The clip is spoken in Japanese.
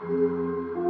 うん。